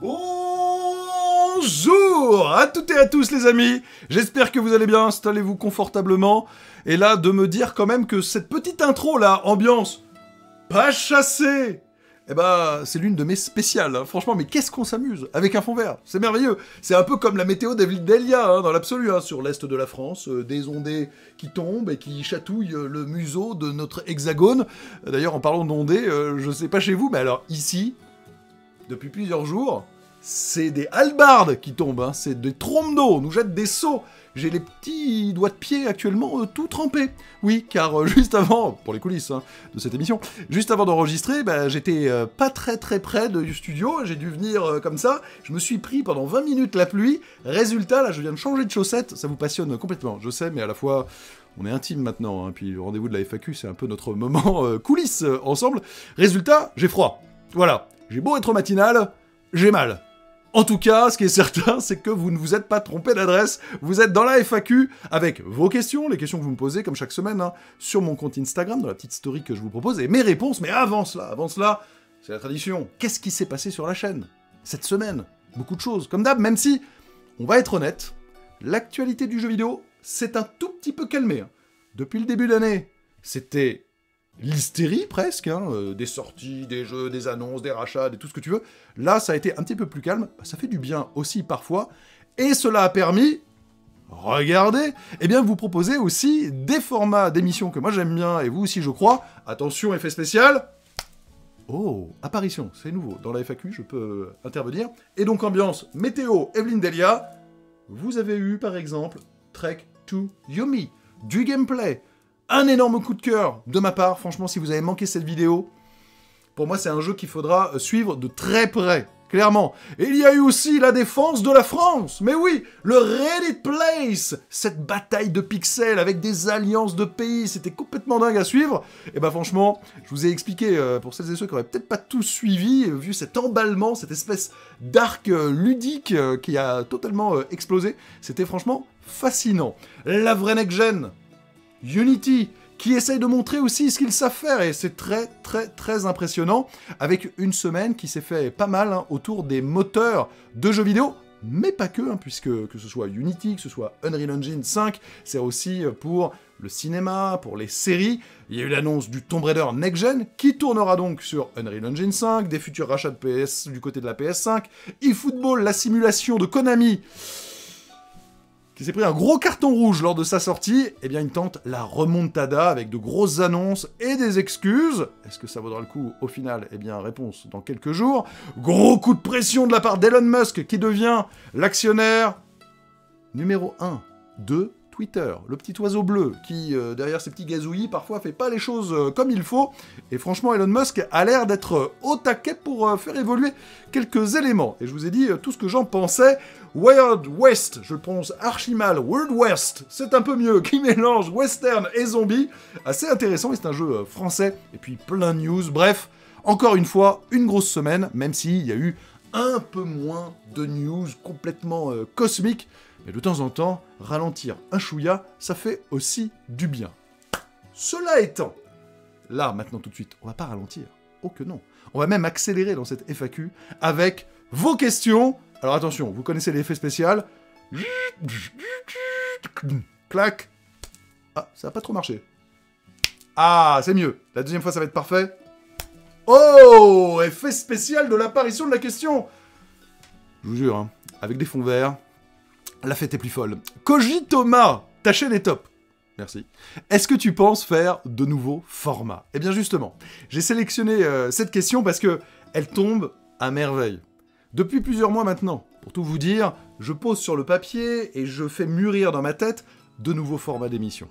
Bonjour à toutes et à tous les amis, j'espère que vous allez bien, installez-vous confortablement, et là de me dire quand même que cette petite intro là, ambiance, pas chassée, eh ben, c'est l'une de mes spéciales, hein. franchement, mais qu'est-ce qu'on s'amuse avec un fond vert? C'est merveilleux. C'est un peu comme la météo d'Elia, hein, dans l'absolu, hein, sur l'est de la France, euh, des ondées qui tombent et qui chatouillent le museau de notre hexagone. D'ailleurs, en parlant d'ondées, euh, je sais pas chez vous, mais alors ici, depuis plusieurs jours, c'est des halbardes qui tombent, hein. c'est des trompes d'eau, nous jette des seaux. J'ai les petits doigts de pied actuellement euh, tout trempés. Oui, car euh, juste avant, pour les coulisses hein, de cette émission, juste avant d'enregistrer, bah, j'étais euh, pas très très près du studio, j'ai dû venir comme ça, je me suis pris pendant 20 minutes la pluie, résultat, là je viens de changer de chaussettes, ça vous passionne complètement, je sais, mais à la fois on est intime maintenant, hein, puis le rendez-vous de la FAQ, c'est un peu notre moment coulisses ensemble. Résultat, j'ai froid. Voilà, j'ai beau être matinal, j'ai mal. En tout cas, ce qui est certain, c'est que vous ne vous êtes pas trompé d'adresse. Vous êtes dans la FAQ avec vos questions, les questions que vous me posez comme chaque semaine hein, sur mon compte Instagram, dans la petite story que je vous propose, et mes réponses. Mais avant cela, avant cela, c'est la tradition. Qu'est-ce qui s'est passé sur la chaîne cette semaine? Beaucoup de choses. Comme d'hab, même si, on va être honnête, l'actualité du jeu vidéo s'est un tout petit peu calmée. Hein. Depuis le début de l'année, c'était l'hystérie presque, hein, euh, des sorties, des jeux, des annonces, des rachats, et tout ce que tu veux. Là, ça a été un petit peu plus calme, bah, ça fait du bien aussi parfois, et cela a permis, regardez, eh bien vous proposer aussi des formats d'émissions que moi j'aime bien, et vous aussi je crois. Attention, effet spécial Oh, apparition, c'est nouveau. Dans la FAQ, je peux intervenir. Et donc ambiance météo, Evelyn Delia. Vous avez eu par exemple Trek to Yomi, du gameplay, un énorme coup de cœur de ma part. Franchement, si vous avez manqué cette vidéo, pour moi, c'est un jeu qu'il faudra euh, suivre de très près. Clairement. Et il y a eu aussi la défense de la France. Mais oui, le Reddit Place. Cette bataille de pixels avec des alliances de pays. C'était complètement dingue à suivre. Et bah franchement, je vous ai expliqué, euh, pour celles et ceux qui auraient peut-être pas tout suivi, euh, vu cet emballement, cette espèce d'arc ludique qui a totalement explosé. C'était franchement fascinant. La vraie next-gen, Unity, qui essaye de montrer aussi ce qu'ils savent faire, et c'est très très très impressionnant, avec une semaine qui s'est fait pas mal hein, autour des moteurs de jeux vidéo, mais pas que, hein, puisque que ce soit Unity, que ce soit Unreal Engine 5, c'est aussi pour le cinéma, pour les séries. Il y a eu l'annonce du Tomb Raider Next Gen, qui tournera donc sur Unreal Engine 5, des futurs rachats de PS du côté de la PS5, eFootball, la simulation de Konami, qui s'est pris un gros carton rouge lors de sa sortie, eh bien il tente la remontada avec de grosses annonces et des excuses. Est-ce que ça vaudra le coup au final Eh bien réponse dans quelques jours. Gros coup de pression de la part d'Elon Musk qui devient l'actionnaire numéro 1 de Twitter, le petit oiseau bleu qui, euh, derrière ses petits gazouillis, parfois fait pas les choses euh, comme il faut. Et franchement, Elon Musk a l'air d'être euh, au taquet pour faire évoluer quelques éléments. Et je vous ai dit tout ce que j'en pensais. Wild West, je le prononce archi mal, World West, c'est un peu mieux, qui mélange western et zombie. Assez intéressant, et c'est un jeu français, et puis plein de news. Bref, encore une fois, une grosse semaine, même s'il y a eu un peu moins de news complètement cosmiques. Mais de temps en temps, ralentir un chouïa, ça fait aussi du bien. Cela étant, là, maintenant tout de suite, on va pas ralentir. Oh que non. On va même accélérer dans cette FAQ avec vos questions. Alors attention, vous connaissez l'effet spécial. Clac. Ah, ça a pas trop marché. Ah, c'est mieux. La deuxième fois, ça va être parfait. Oh Effet spécial de l'apparition de la question Je vous jure, hein, avec des fonds verts, la fête est plus folle. Koji Thomas, ta chaîne est top. Merci. Est-ce que tu penses faire de nouveaux formats? Eh bien justement, j'ai sélectionné euh, cette question parce que elle tombe à merveille. Depuis plusieurs mois maintenant, pour tout vous dire, je pose sur le papier et je fais mûrir dans ma tête de nouveaux formats d'émissions.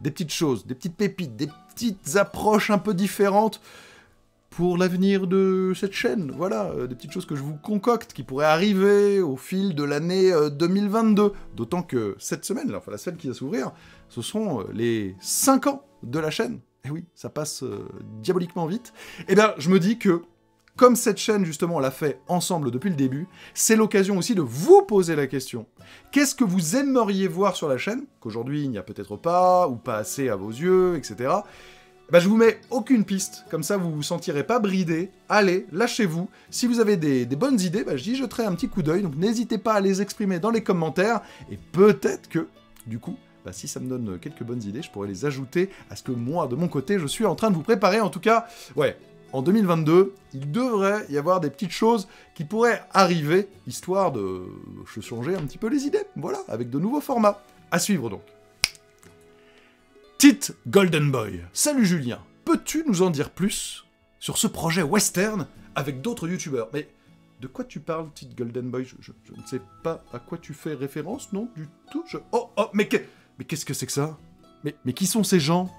Des petites choses, des petites pépites, des petites approches un peu différentes pour l'avenir de cette chaîne. Voilà, euh, des petites choses que je vous concocte qui pourraient arriver au fil de l'année 2022. Euh, D'autant que cette semaine, enfin la semaine qui va s'ouvrir, ce sont euh, les 5 ans de la chaîne. Et oui, ça passe diaboliquement vite. Et eh bien, je me dis que, comme cette chaîne, justement, l'a fait ensemble depuis le début, c'est l'occasion aussi de vous poser la question. Qu'est-ce que vous aimeriez voir sur la chaîne, qu'aujourd'hui il n'y a peut-être pas, ou pas assez à vos yeux, etc. bah, je vous mets aucune piste, comme ça vous vous sentirez pas bridé. Allez, lâchez-vous. Si vous avez des, bonnes idées, bah, j'y jeterai un petit coup d'œil, donc n'hésitez pas à les exprimer dans les commentaires, et peut-être que, du coup, bah, si ça me donne quelques bonnes idées, je pourrais les ajouter à ce que moi, de mon côté, je suis en train de vous préparer. En tout cas, ouais, en 2022, il devrait y avoir des petites choses qui pourraient arriver, histoire de changer un petit peu les idées. Voilà, avec de nouveaux formats. À suivre donc. Tite Golden Boy. Salut Julien, peux-tu nous en dire plus sur ce projet western avec d'autres youtubeurs? Mais de quoi tu parles, Tite Golden Boy? Je, ne sais pas à quoi tu fais référence, non Du tout. Oh, oh, mais qu'est-ce que c'est que ça? Mais, qui sont ces gens?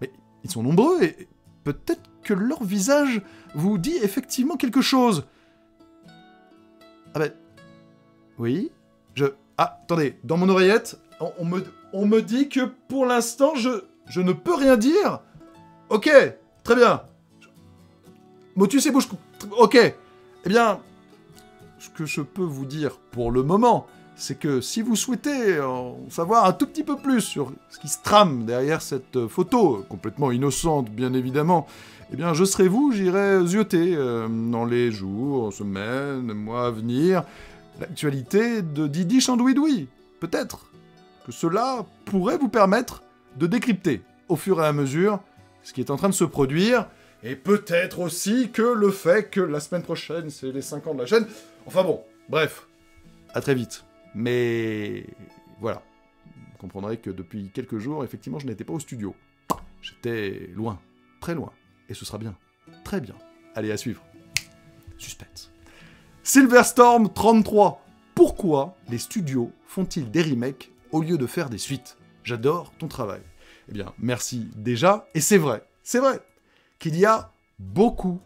Mais ils sont nombreux et peut-être que leur visage vous dit effectivement quelque chose. Ah ben... Oui Je... Ah, attendez, dans mon oreillette, on me, on me dit que pour l'instant, je, je ne peux rien dire. Ok, très bien. Motus et bouche... Ok. Eh bien, ce que je peux vous dire pour le moment, c'est que si vous souhaitez en savoir un tout petit peu plus sur ce qui se trame derrière cette photo, complètement innocente bien évidemment, eh bien je serai vous, j'irai zioter euh, dans les jours, semaines, mois à venir, l'actualité de Didi Chandouidoui. Peut-être que cela pourrait vous permettre de décrypter au fur et à mesure ce qui est en train de se produire, et peut-être aussi que le fait que la semaine prochaine, c'est les 5 ans de la chaîne. Enfin bon, bref, à très vite. Mais voilà, vous comprendrez que depuis quelques jours, effectivement, je n'étais pas au studio. J'étais loin, très loin, et ce sera bien, très bien. Allez, à suivre. Suspense. Silverstorm 33. Pourquoi les studios font-ils des remakes au lieu de faire des suites? J'adore ton travail. Eh bien, merci déjà. Et c'est vrai, c'est vrai, qu'il y a beaucoup,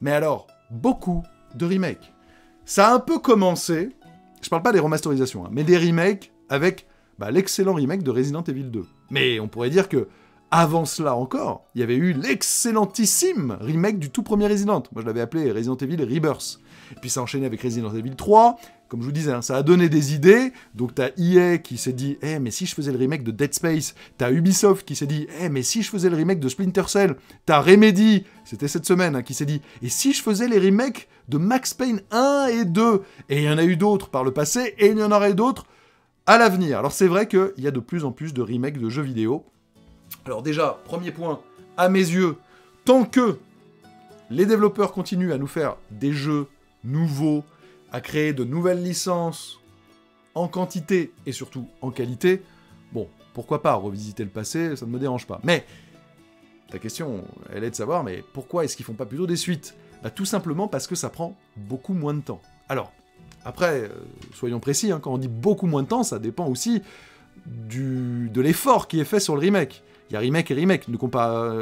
mais alors beaucoup de remakes. Ça a un peu commencé, je parle pas des remasterisations, hein, mais des remakes avec bah, l'excellent remake de Resident Evil 2. Mais on pourrait dire que avant cela encore, il y avait eu l'excellentissime remake du tout premier Resident. Moi, je l'avais appelé Resident Evil Rebirth. Et puis ça enchaîné avec Resident Evil 3, comme je vous disais, hein, ça a donné des idées. Donc t'as EA qui s'est dit, eh mais si je faisais le remake de Dead Space? T'as Ubisoft qui s'est dit, eh mais si je faisais le remake de Splinter Cell? T'as Remedy, c'était cette semaine, hein, qui s'est dit, et si je faisais les remakes de Max Payne 1 et 2. Et il y en a eu d'autres par le passé, et il y en aurait d'autres à l'avenir. Alors c'est vrai qu'il y a de plus en plus de remakes de jeux vidéo. Alors déjà, premier point, à mes yeux, tant que les développeurs continuent à nous faire des jeux nouveaux, à créer de nouvelles licences en quantité et surtout en qualité, bon, pourquoi pas revisiter le passé, ça ne me dérange pas. Mais ta question, elle est de savoir, mais pourquoi est-ce qu'ils font pas plutôt des suites? Bah, Tout simplement parce que ça prend beaucoup moins de temps. Alors, après, euh, soyons précis, hein, quand on dit beaucoup moins de temps, ça dépend aussi de l'effort qui est fait sur le remake. Il y a remake et remake, il ne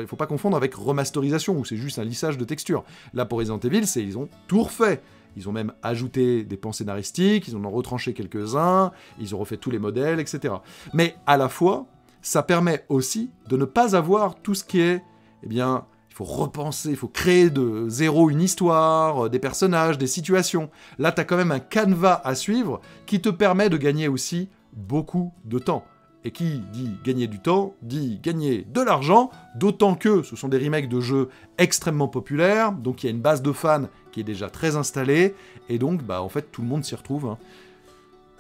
faut pas confondre avec remasterisation, où c'est juste un lissage de texture. Là, pour Resident Evil, c'est ils ont tout refait. Ils ont même ajouté des pans scénaristiques, ils en ont retranché quelques-uns, ils ont refait tous les modèles, etc. Mais à la fois, ça permet aussi de ne pas avoir tout ce qui est, eh bien, il faut repenser, il faut créer de zéro une histoire, euh, des personnages, des situations. Là, tu as quand même un canevas à suivre qui te permet de gagner aussi beaucoup de temps. Et qui dit gagner du temps, dit gagner de l'argent, d'autant que ce sont des remakes de jeux extrêmement populaires, donc il y a une base de fans qui est déjà très installée, et donc bah en fait tout le monde s'y retrouve. Hein.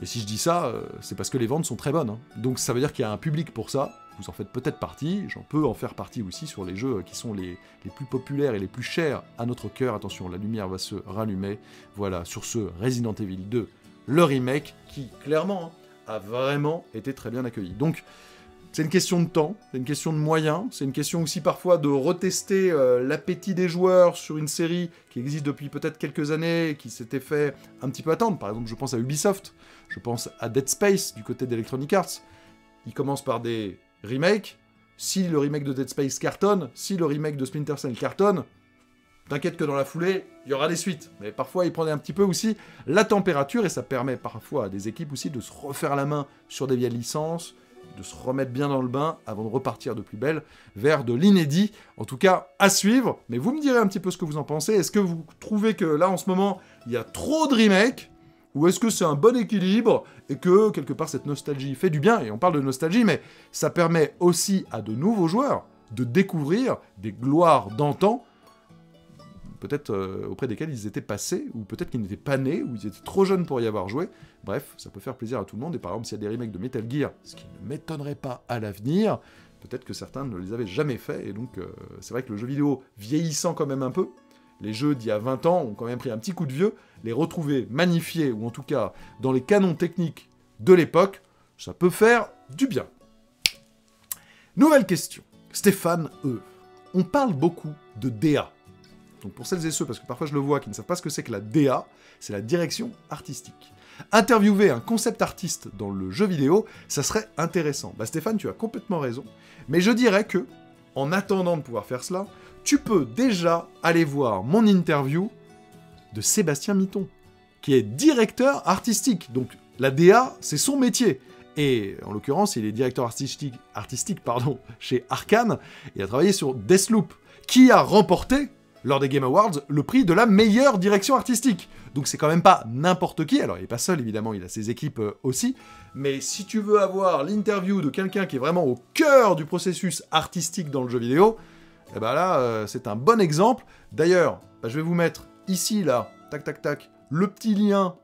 Et si je dis ça, euh, c'est parce que les ventes sont très bonnes. Hein. Donc ça veut dire qu'il y a un public pour ça, vous en faites peut-être partie, j'en peux en faire partie aussi sur les jeux qui sont les, les, plus populaires et les plus chers à notre cœur. Attention, la lumière va se rallumer. Voilà, sur ce Resident Evil 2, le remake, qui clairement... Hein, a vraiment été très bien accueilli. Donc, c'est une question de temps, c'est une question de moyens, c'est une question aussi parfois de retester euh, l'appétit des joueurs sur une série qui existe depuis peut-être quelques années, qui s'était fait un petit peu attendre. Par exemple, je pense à Ubisoft, je pense à Dead Space du côté d'Electronic Arts. Ils commencent par des remakes. Si le remake de Dead Space cartonne, si le remake de Splinter Cell cartonne, T'inquiète que dans la foulée, il y aura des suites. Mais parfois, il prenait un petit peu aussi la température et ça permet parfois à des équipes aussi de se refaire la main sur des vieilles licences, de se remettre bien dans le bain avant de repartir de plus belle vers de l'inédit. En tout cas, à suivre. Mais vous me direz un petit peu ce que vous en pensez. Est-ce que vous trouvez que là, en ce moment, il y a trop de remakes ou est-ce que c'est un bon équilibre et que quelque part cette nostalgie fait du bien? Et on parle de nostalgie, mais ça permet aussi à de nouveaux joueurs de découvrir des gloires d'antan, peut-être euh, auprès desquels ils étaient passés, ou peut-être qu'ils n'étaient pas nés, ou ils étaient trop jeunes pour y avoir joué. Bref, ça peut faire plaisir à tout le monde, et par exemple, s'il y a des remakes de Metal Gear, ce qui ne m'étonnerait pas à l'avenir, peut-être que certains ne les avaient jamais faits, et donc euh, c'est vrai que le jeu vidéo vieillissant quand même un peu, les jeux d'il y a 20 ans ont quand même pris un petit coup de vieux, les retrouver magnifiés, ou en tout cas dans les canons techniques de l'époque, ça peut faire du bien. Nouvelle question. Stéphane E. On parle beaucoup de DA. Donc pour celles et ceux, parce que parfois je le vois, qui ne savent pas ce que c'est que la DA, c'est la direction artistique. Interviewer un concept artiste dans le jeu vidéo, ça serait intéressant. Bah Stéphane, tu as complètement raison. Mais je dirais que, en attendant de pouvoir faire cela, tu peux déjà aller voir mon interview de Sébastien Mitton, qui est directeur artistique. Donc la DA, c'est son métier. Et en l'occurrence, il est directeur artistique, chez Arkane et a travaillé sur Deathloop, qui a remporté, lors des Game Awards, le prix de la meilleure direction artistique. Donc c'est quand même pas n'importe qui, alors il est pas seul évidemment, il a ses équipes euh, aussi, mais si tu veux avoir l'interview de quelqu'un qui est vraiment au cœur du processus artistique dans le jeu vidéo, eh ben là, euh, c'est un bon exemple. D'ailleurs, bah, je vais vous mettre ici, là, tac tac tac, le petit lien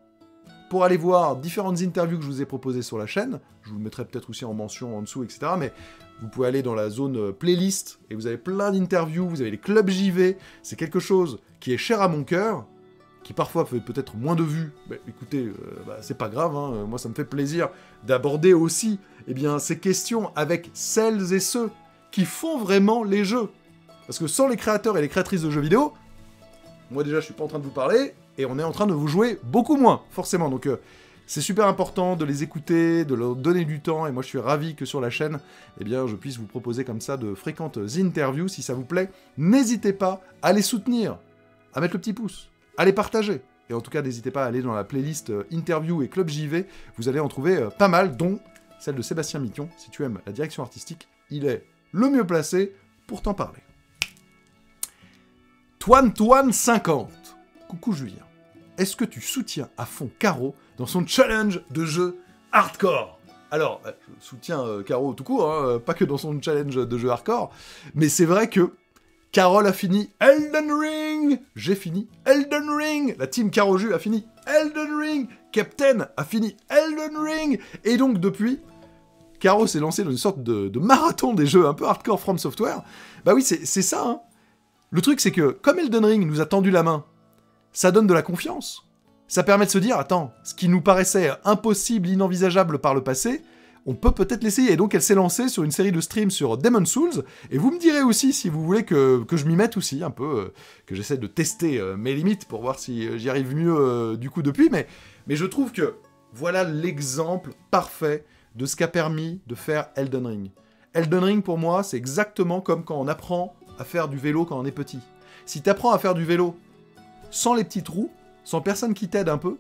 pour aller voir différentes interviews que je vous ai proposées sur la chaîne. Je vous le mettrai peut-être aussi en mention en dessous, etc. Mais vous pouvez aller dans la zone euh, playlist et vous avez plein d'interviews, vous avez les clubs JV. C'est quelque chose qui est cher à mon cœur, qui parfois fait peut-être moins de vues. Mais écoutez, euh, bah, c'est pas grave, hein. moi ça me fait plaisir d'aborder aussi eh bien, ces questions avec celles et ceux qui font vraiment les jeux. Parce que sans les créateurs et les créatrices de jeux vidéo, moi déjà je suis pas en train de vous parler, et on est en train de vous jouer beaucoup moins, forcément. Donc euh, c'est super important de les écouter, de leur donner du temps, et moi je suis ravi que sur la chaîne, eh bien, je puisse vous proposer comme ça de fréquentes interviews, si ça vous plaît. N'hésitez pas à les soutenir, à mettre le petit pouce, à les partager. Et en tout cas, n'hésitez pas à aller dans la playlist euh, Interview et Club JV, vous allez en trouver euh, pas mal, dont celle de Sébastien Mitton. Si tu aimes la direction artistique, il est le mieux placé pour t'en parler. Toine Toine 50 Coucou Julien. Est-ce que tu soutiens à fond Caro dans son challenge de jeu hardcore? Alors, euh, je soutiens euh, Caro tout court, hein, euh, pas que dans son challenge de jeu hardcore, mais c'est vrai que Carole a fini Elden Ring! J'ai fini Elden Ring! La team Caro Jus a fini Elden Ring! Captain a fini Elden Ring! Et donc depuis, Caro s'est lancé dans une sorte de, de, marathon des jeux un peu hardcore From Software. Bah oui, c'est ça, hein. Le truc, c'est que, comme Elden Ring nous a tendu la main ça donne de la confiance. Ça permet de se dire, attends, ce qui nous paraissait impossible, inenvisageable par le passé, on peut peut-être l'essayer. Et donc elle s'est lancée sur une série de streams sur Demon Souls. Et vous me direz aussi si vous voulez que, je m'y mette aussi, un peu, euh, que j'essaie de tester euh, mes limites pour voir si euh, j'y arrive mieux du coup depuis. Mais, mais je trouve que voilà l'exemple parfait de ce qu'a permis de faire Elden Ring. Elden Ring pour moi, c'est exactement comme quand on apprend à faire du vélo quand on est petit. Si tu apprends à faire du vélo sans les petits trous, sans personne qui t'aide un peu,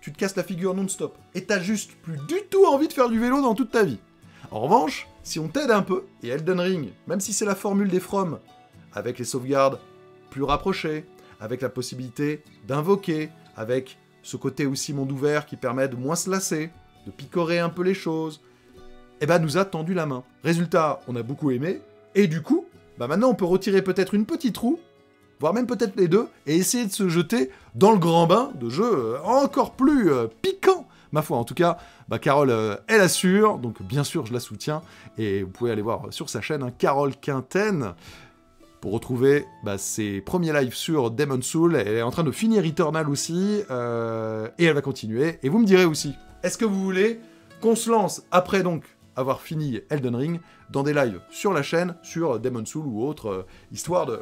tu te casses la figure non-stop. Et t'as juste plus du tout envie de faire du vélo dans toute ta vie. En revanche, si on t'aide un peu, et Elden Ring, même si c'est la formule des From, avec les sauvegardes plus rapprochées, avec la possibilité d'invoquer, avec ce côté aussi monde ouvert qui permet de moins se lasser, de picorer un peu les choses, eh ben nous a tendu la main. Résultat, on a beaucoup aimé, et du coup, bah maintenant on peut retirer peut-être une petite roue voire même peut-être les deux, et essayer de se jeter dans le grand bain de jeux euh, encore plus euh, piquants, ma foi. En tout cas, bah, Carole, euh, elle assure, donc bien sûr, je la soutiens, et vous pouvez aller voir sur sa chaîne, hein, Carole Quinten, pour retrouver bah, ses premiers lives sur Demon Soul. Elle est en train de finir Eternal aussi, et elle va continuer. Et vous me direz aussi, est-ce que vous voulez qu'on se lance après donc avoir fini Elden Ring dans des lives sur la chaîne, sur Demon Soul ou autre, histoire de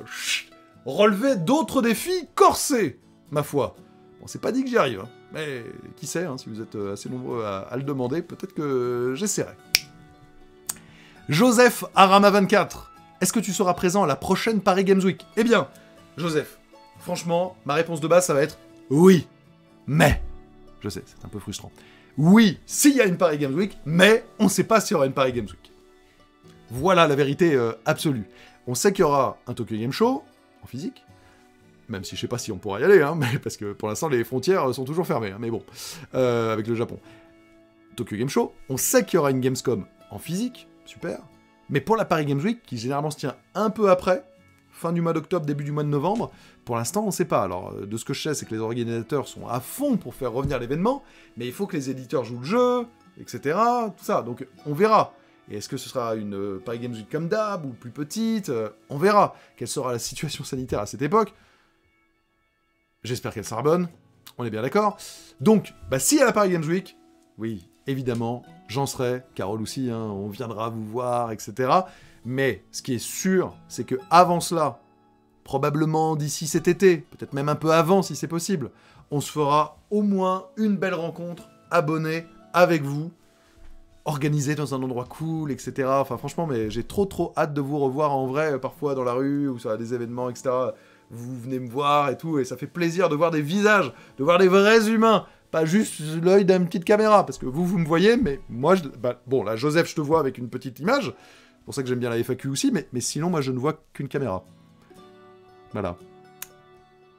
relever d'autres défis corsés, ma foi. Bon, c'est pas dit que j'y arrive, hein. mais qui sait, hein, si vous êtes euh, assez nombreux à, le demander, peut-être que j'essaierai. Joseph Arama24, est-ce que tu seras présent à la prochaine Paris Games Week? Eh bien, Joseph, franchement, ma réponse de base, ça va être oui, mais. Je sais, c'est un peu frustrant. Oui, s'il y a une Paris Games Week, mais on ne sait pas s'il y aura une Paris Games Week. Voilà la vérité euh, absolue. On sait qu'il y aura un Tokyo Game Show, en physique. Même si je sais pas si on pourra y aller, hein, mais parce que pour l'instant les frontières sont toujours fermées, hein, mais bon, euh, avec le Japon. Tokyo Game Show, on sait qu'il y aura une Gamescom en physique, super, Mais pour la Paris Games Week, qui généralement se tient un peu après, fin du mois d'octobre, début du mois de novembre, pour l'instant, on sait pas. Alors, euh, de ce que je sais, c'est que les organisateurs sont à fond pour faire revenir l'événement, mais il faut que les éditeurs jouent le jeu, etc. Tout ça. Donc, on verra. Et est-ce que ce sera une euh, Paris Games Week comme d'hab ou plus petite euh, On verra. Quelle sera la situation sanitaire à cette époque? J'espère qu'elle sera bonne. On est bien d'accord. Donc, bah, si à la Paris Games Week, oui, évidemment, j'en serai. Carole aussi, hein, on viendra vous voir, etc. Mais ce qui est sûr, c'est que avant cela, probablement d'ici cet été, peut-être même un peu avant si c'est possible, on se fera au moins une belle rencontre abonnée avec vous, organisée dans un endroit cool, etc. Enfin franchement, mais j'ai trop trop hâte de vous revoir en vrai, parfois dans la rue ou sur des événements, etc. Vous venez me voir et tout, et ça fait plaisir de voir des visages, de voir des vrais humains, pas juste l'œil d'une petite caméra, parce que vous, vous me voyez, mais moi. Bah, bon, là, Joseph, je te vois avec une petite image, c'est pour ça que j'aime bien la FAQ aussi, mais sinon, moi, je ne vois qu'une caméra. Voilà.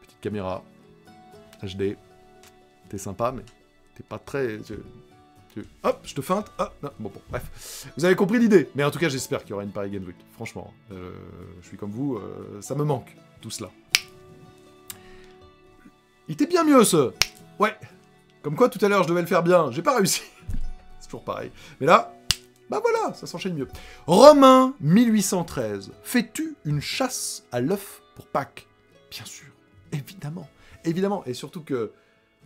Petite caméra. HD. T'es sympa, mais t'es pas très... Hop, je te feinte. Ah, non, bon, bon, bref. Vous avez compris l'idée. Mais en tout cas, j'espère qu'il y aura une Paris Game. Franchement, euh, je suis comme vous, euh, ça me manque, tout cela. Il était bien mieux, ce Ouais. Comme quoi, tout à l'heure, je devais le faire bien. J'ai pas réussi. C'est toujours pareil. Mais là, bah voilà, ça s'enchaîne mieux. Romain, 1813. Fais-tu une chasse à l'œuf pour Pâques? Bien sûr, évidemment, évidemment, et surtout que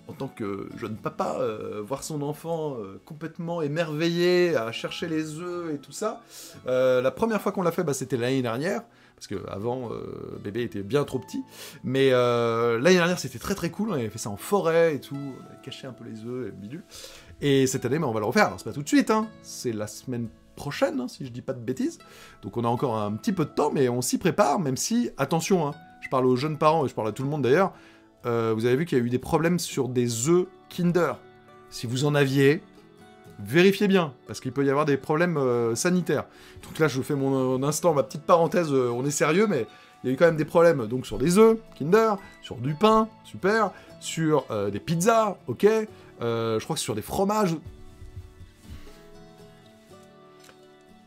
en tant que jeune papa, euh, voir son enfant euh, complètement émerveillé à chercher les œufs et tout ça. Euh, la première fois qu'on l'a fait, bah, c'était l'année dernière, parce qu'avant, bébé était bien trop petit. Mais l'année dernière, c'était très très cool, on avait fait ça en forêt et tout, on caché un peu les œufs et bidule. Et cette année, bah, on va le refaire, alors c'est pas tout de suite, hein. c'est la semaine prochaine, hein, si je dis pas de bêtises. Donc on a encore un petit peu de temps, mais on s'y prépare, même si, attention, hein, je parle aux jeunes parents et je parle à tout le monde d'ailleurs, euh, vous avez vu qu'il y a eu des problèmes sur des œufs Kinder. Si vous en aviez, vérifiez bien, parce qu'il peut y avoir des problèmes euh, sanitaires. Donc là, je fais mon, instant, ma petite parenthèse, euh, on est sérieux, mais il y a eu quand même des problèmes donc sur des œufs Kinder, sur du pain, super, sur des pizzas, ok, je crois que sur des fromages.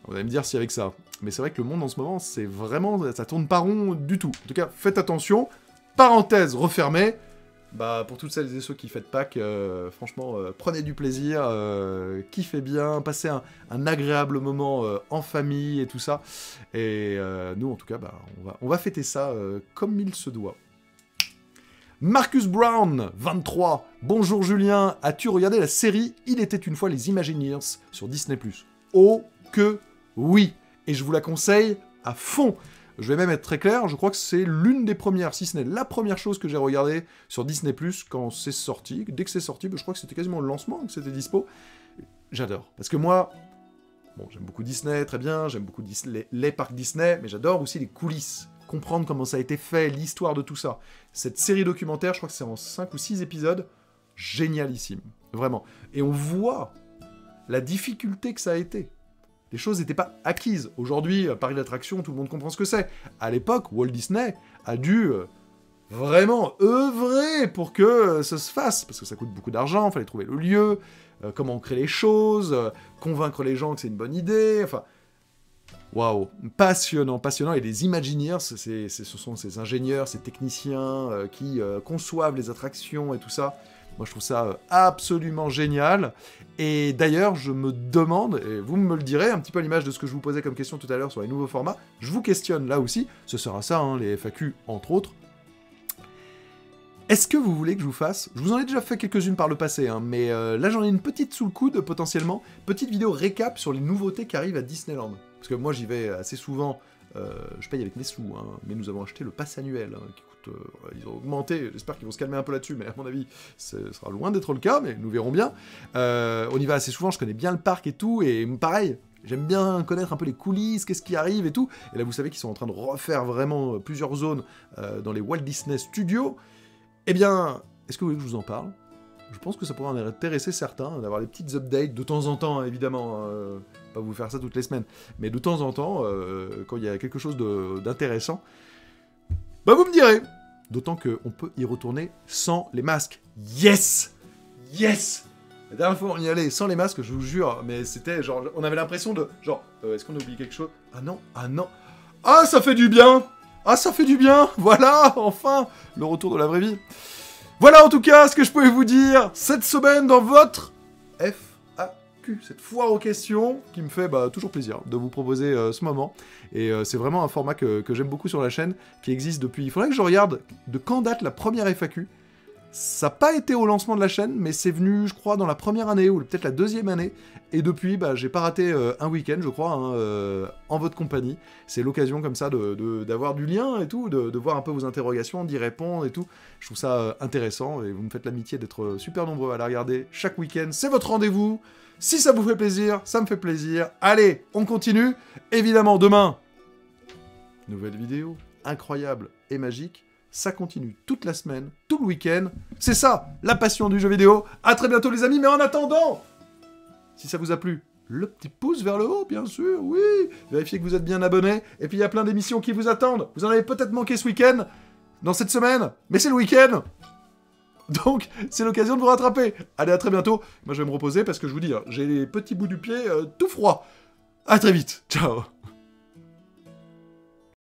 On va me dire si avec ça. Mais c'est vrai que le monde en ce moment, c'est vraiment, ça tourne pas rond du tout. En tout cas, faites attention. Parenthèse refermée. Bah, pour toutes celles et ceux qui fêtent Pâques, euh, franchement, euh, prenez du plaisir, euh, kiffez bien, passez un, agréable moment en famille et tout ça. Et nous, en tout cas, bah, on, va, on va fêter ça comme il se doit. Marcus Brown, 23. Bonjour Julien, as-tu regardé la série Il était une fois les Imagineers sur Disney ⁇ Oh que oui Et je vous la conseille à fond je vais même être très clair, je crois que c'est l'une des premières, si ce n'est la première chose que j'ai regardée sur Disney Plus quand c'est sorti. Dès que c'est sorti, je crois que c'était quasiment le lancement que c'était dispo. J'adore. Parce que moi, bon, j'aime beaucoup Disney, très bien, j'aime beaucoup les, parcs Disney, mais j'adore aussi les coulisses. Comprendre comment ça a été fait, l'histoire de tout ça. Cette série documentaire, je crois que c'est en 5 ou 6 épisodes, génialissime. Vraiment. Et on voit la difficulté que ça a été les choses n'étaient pas acquises. Aujourd'hui, Paris d'attraction, tout le monde comprend ce que c'est. À l'époque, Walt Disney a dû euh, vraiment œuvrer pour que euh, ça se fasse, parce que ça coûte beaucoup d'argent, il fallait trouver le lieu, euh, comment on crée les choses, convaincre les gens que c'est une bonne idée, enfin... Waouh, passionnant, passionnant. Et les Imagineers, ce sont ces ingénieurs, ces techniciens qui conçoivent les attractions et tout ça. Moi, je trouve ça euh, absolument génial. Et d'ailleurs, je me demande, et vous me le direz, un petit peu à l'image de ce que je vous posais comme question tout à l'heure sur les nouveaux formats, je vous questionne là aussi, ce sera ça, hein, les FAQ entre autres. Est-ce que vous voulez que je vous fasse Je vous en ai déjà fait quelques-unes par le passé, hein, mais euh, là j'en ai une petite sous le coude potentiellement, petite vidéo récap sur les nouveautés qui arrivent à Disneyland. Parce que moi j'y vais assez souvent, je paye avec mes sous, hein, mais nous avons acheté le pass annuel, qui euh, ils ont augmenté, j'espère qu'ils vont se calmer un peu là-dessus, mais à mon avis, ce sera loin d'être le cas, mais nous verrons bien. Euh, on y va assez souvent, je connais bien le parc et tout, et pareil, J'aime bien connaître un peu les coulisses, qu'est-ce qui arrive et tout. Et là, vous savez qu'ils sont en train de refaire vraiment plusieurs zones euh, dans les Walt Disney Studios. Eh bien, est-ce que vous voulez que je vous en parle? Je pense que ça pourrait en intéresser certains, d'avoir des petites updates de temps en temps, évidemment. Hein, pas vous faire ça toutes les semaines, mais de temps en temps, quand il y a quelque chose d'intéressant, bah vous me direz D'autant qu'on peut y retourner sans les masques. Yes Yes La dernière fois, on y allait sans les masques, je vous jure, mais c'était genre, on avait l'impression de, genre, euh, est-ce qu'on a oublié quelque chose? Ah non, ah non. Ah, ça fait du bien Ah, ça fait du bien Voilà, enfin, le retour de la vraie vie. Voilà en tout cas ce que je pouvais vous dire cette semaine dans votre FAQ, cette foire aux questions qui me fait bah, toujours plaisir de vous proposer euh, ce moment. Et euh, c'est vraiment un format que, que j'aime beaucoup sur la chaîne, qui existe depuis... Il faudrait que je regarde de quand date la première FAQ. Ça n'a pas été au lancement de la chaîne, mais c'est venu, je crois, dans la première année ou peut-être la deuxième année. Et depuis, bah, j'ai pas raté euh, un week-end, je crois, hein, euh, en votre compagnie. C'est l'occasion comme ça d'avoir de, du lien et tout, de, voir un peu vos interrogations, d'y répondre et tout. Je trouve ça euh, intéressant et vous me faites l'amitié d'être super nombreux à la regarder chaque week-end. C'est votre rendez-vous. Si ça vous fait plaisir, ça me fait plaisir. Allez, on continue. Évidemment, demain, nouvelle vidéo incroyable et magique ça continue toute la semaine, tout le week-end. C'est ça, la passion du jeu vidéo. À très bientôt les amis, mais en attendant, si ça vous a plu, le petit pouce vers le haut, bien sûr, oui. Vérifiez que vous êtes bien abonné. Et puis il y a plein d'émissions qui vous attendent. Vous en avez peut-être manqué ce week-end, dans cette semaine, mais c'est le week-end. Donc, c'est l'occasion de vous rattraper. Allez, à très bientôt. Moi, je vais me reposer parce que je vous dis, hein, j'ai les petits bouts du pied euh, tout froid. À très vite. Ciao.